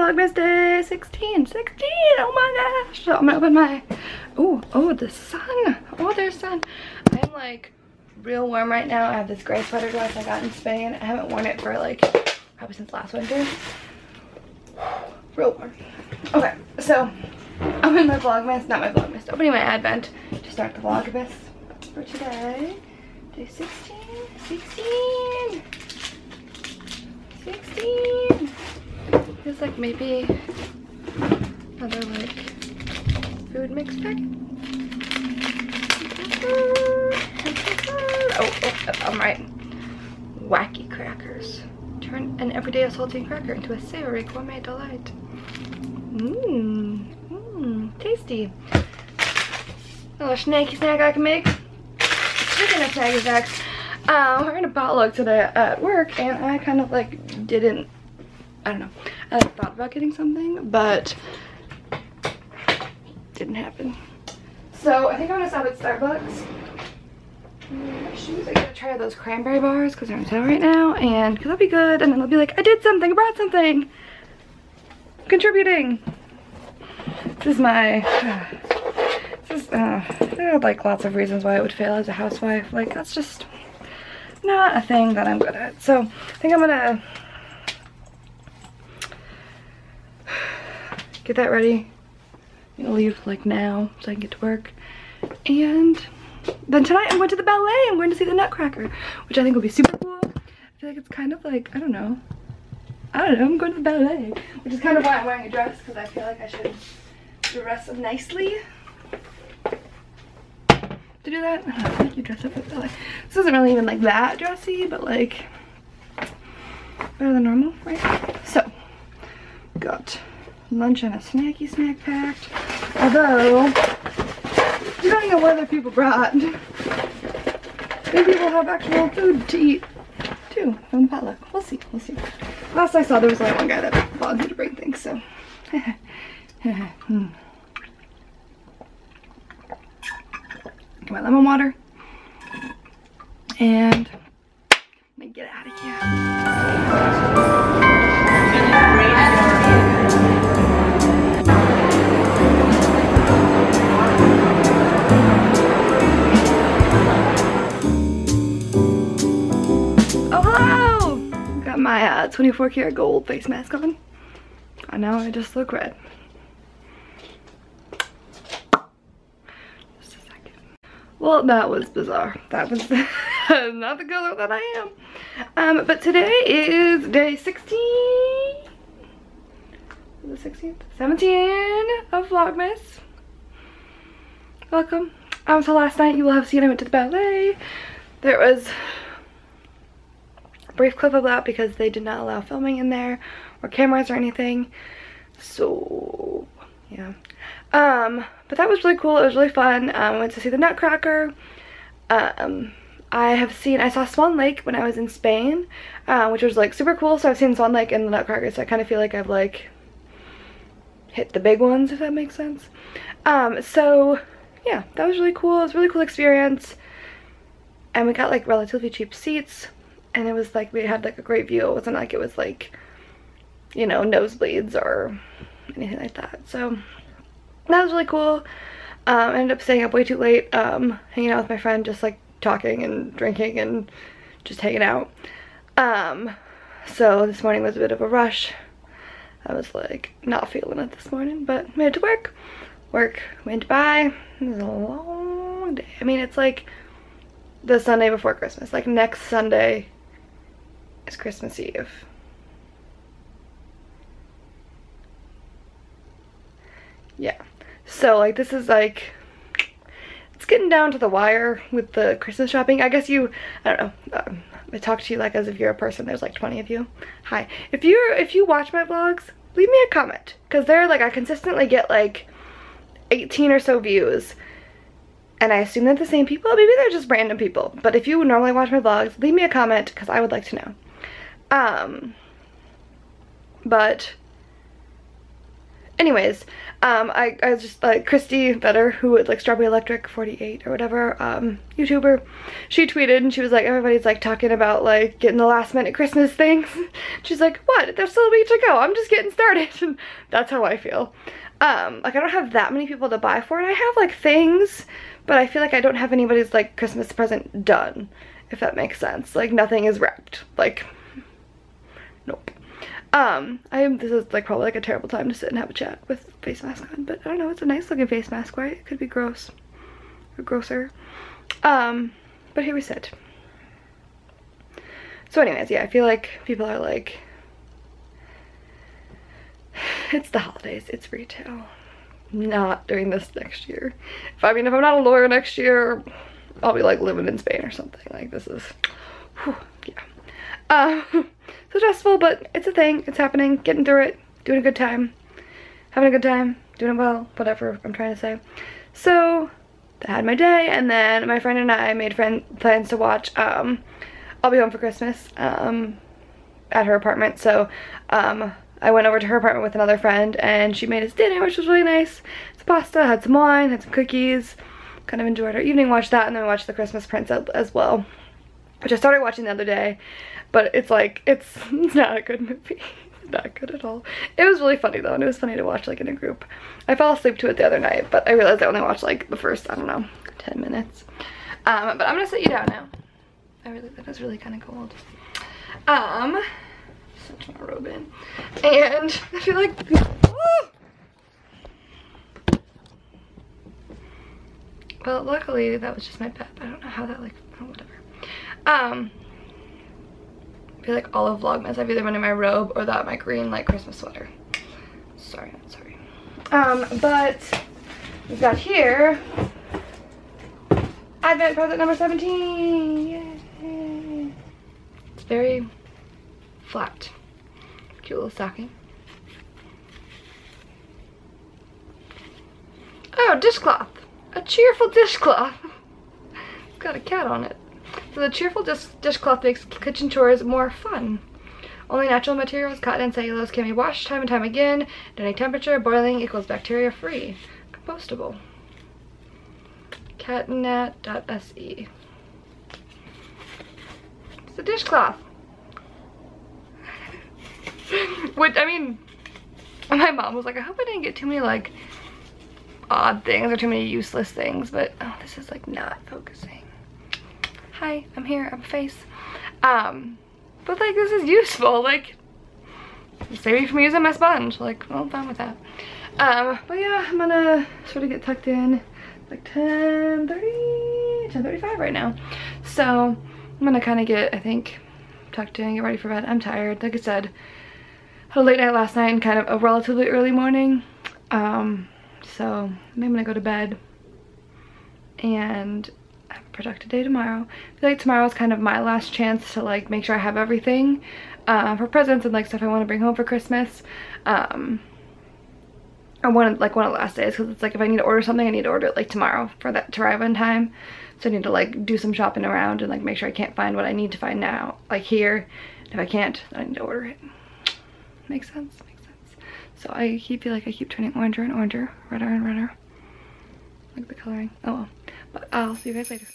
Vlogmas Day 16. 16! Oh my gosh! So I'm gonna open my... Oh, oh, the sun. Oh, there's sun. I'm like real warm right now. I have this gray sweater dress I got in Spain. I haven't worn it for like probably since last winter. Real warm. Okay, so I'm in my Vlogmas, not my Vlogmas, opening my Advent to start the Vlogmas for today. Day 16, 16, 16. Feels like maybe another like food mix packet. Oh, oh, I'm right. Wacky crackers. Turn an everyday saltine cracker into a savory gourmet delight. Mmm, mmm, tasty. Little snacky snack I can make. Speaking of snacky snacks, um, we're in a potluck today at work, and I kind of like didn't, I don't know, I like, thought about getting something, but didn't happen. So I think I'm gonna stop at Starbucks. My shoes, I gotta try those cranberry bars because they're on sale right now, and because that'll be good, and then they'll be like, I did something, I brought something. Contributing. This is my, uh, this is, uh, there are like lots of reasons why I would fail as a housewife. Like that's just not a thing that I'm good at. So I think I'm gonna get that ready. I'm gonna leave like now so I can get to work. And then tonight I'm going to the ballet. I'm going to see the Nutcracker, which I think will be super cool. I feel like it's kind of like, I don't know. I don't know, I'm going to the ballet. Which is kind of why I'm wearing a dress, because I feel like I should dress up nicely. To do that, I don't feel like you dress up for ballet. This isn't really even like that dressy, but like better than normal, right? So, got lunch and a snacky snack packed. Although, depending on what other people brought, maybe we'll have actual food to eat too from potluck. We'll see, we'll see. Last I saw, there was only one guy that volunteered to bring things, so. hmm. My lemon water. And Got my uh, 24 karat gold face mask on. I know I just look red. Just a second. Well, that was bizarre. That was not the color that I am. Um, but today is day 16. The 16th? 17 of Vlogmas. Welcome. Um, so last night you will have seen I went to the ballet. There was brief clip of that because they did not allow filming in there or cameras or anything. So, yeah. Um, but that was really cool. It was really fun. Um, I went to see the Nutcracker. Um, I have seen, I saw Swan Lake when I was in Spain, uh, which was like super cool. So I've seen Swan Lake and the Nutcracker, so I kind of feel like I've like hit the big ones, if that makes sense. Um, so yeah, that was really cool. It was really cool experience. And we got like relatively cheap seats and it was like we had like a great view. It wasn't like it was like, you know, nosebleeds or anything like that. So that was really cool. Um, I ended up staying up way too late, um, hanging out with my friend, just like talking and drinking and just hanging out. Um, so this morning was a bit of a rush. I was like not feeling it this morning, but made it to work. Work went by. It was a long day. I mean, it's like the Sunday before Christmas. Like next Sunday is Christmas Eve. Yeah. So like this is like it's getting down to the wire with the Christmas shopping. I guess you I don't know. Um, I talk to you like as if you're a person. There's like 20 of you. Hi. If you're if you watch my vlogs, leave me a comment because they're like I consistently get like 18 or so views and I assume they're the same people. Maybe they're just random people. But if you normally watch my vlogs, leave me a comment because I would like to know. Um, but anyways, um, I, I was just like Christy Vetter, who would like Strawberry Electric 48 or whatever, um, YouTuber, she tweeted and she was like, everybody's like talking about like getting the last minute Christmas things. She's like, what? There's still a week to go. I'm just getting started. And that's how I feel. Um, like I don't have that many people to buy for and I have like things, but I feel like I don't have anybody's like Christmas present done, if that makes sense. Like nothing is wrapped. Like, nope. Um, I am, this is like probably like a terrible time to sit and have a chat with face mask on, but I don't know, it's a nice looking face mask, right? It could be gross or grosser. Um, but here we sit. So anyways, yeah, I feel like people are like, it's the holidays, it's retail. Not during this next year. If I mean, if I'm not a lawyer next year, I'll be like living in Spain or something. Like this is, whew, Um, so stressful, but it's a thing. It's happening. Getting through it. Doing a good time. Having a good time. Doing well. Whatever I'm trying to say. So, I had my day, and then my friend and I made friend plans to watch um, I'll Be Home for Christmas um, at her apartment. So, um, I went over to her apartment with another friend, and she made us dinner, which was really nice. Some pasta, had some wine, had some cookies. Kind of enjoyed our evening, watched that, and then we watched The Christmas Prince as well which I started watching the other day, but it's like, it's, not a good movie. not good at all. It was really funny though, and it was funny to watch like in a group. I fell asleep to it the other night, but I realized I only watched like the first, I don't know, 10 minutes. Um, but I'm gonna sit you down now. I really, that is really kind of cold. Um, switch my robe in. And I feel like, well, luckily that was just my bed. I don't know how that like, oh, whatever. Um, I feel like all of Vlogmas I've either been in my robe or that my green like Christmas sweater. Sorry, sorry. Um, but we've got here Advent present number 17. Yay. It's very flat. Cute little stocking. Oh, dishcloth. A cheerful dishcloth. it's got a cat on it. So the cheerful dish dishcloth makes kitchen chores more fun. Only natural materials, cotton and cellulose, can be washed time and time again at any temperature. Boiling equals bacteria free. Compostable. Catnat.se It's a dishcloth. Which, I mean, my mom was like, I hope I didn't get too many, like, odd things or too many useless things, but, oh, this is, like, not focusing hi, I'm here, I'm face. Um, but like this is useful, like save me from using my sponge. Like, well, I'm fine with that. Um, but yeah, I'm gonna sort of get tucked in like 10 30, 10 35 right now. So I'm gonna kind of get, I think, tucked in, get ready for bed. I'm tired. Like I said, had a late night last night and kind of a relatively early morning. Um, so I'm gonna go to bed and have a productive day tomorrow. I feel like tomorrow is kind of my last chance to like make sure I have everything uh, for presents and like stuff I want to bring home for Christmas. Um, one of, like one of the last days because it's like if I need to order something I need to order it like tomorrow for that to arrive on time. So I need to like do some shopping around and like make sure I can't find what I need to find now like here. If I can't, I need to order it. Makes sense, makes sense. So I keep feel like I keep turning oranger and oranger, redder and redder. Like the coloring. Oh well. But I'll see you guys later.